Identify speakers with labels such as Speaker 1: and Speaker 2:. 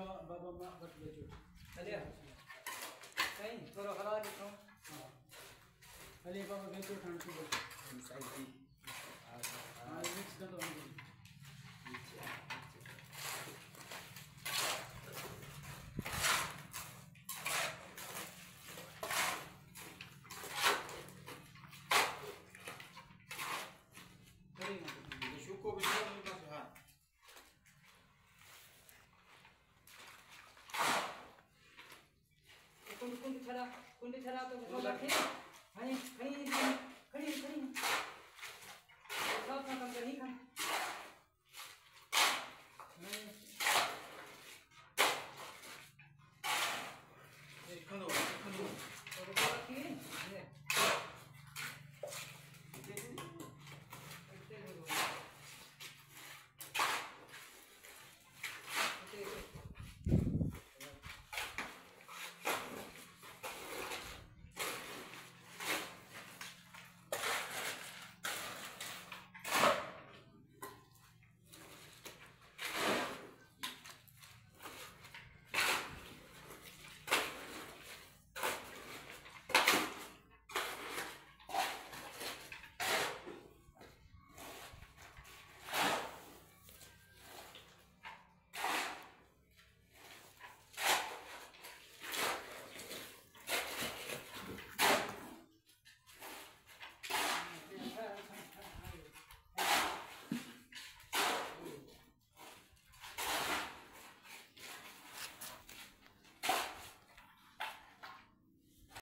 Speaker 1: بابا ما اخذت بيجوز
Speaker 2: خليها فين ترى غلالي
Speaker 1: خليها بابا بيجوز أنا كذا
Speaker 3: مسعدين هذا
Speaker 1: الميكس ده
Speaker 3: شوكو بالجبل
Speaker 2: कुंडी धरा तो रखे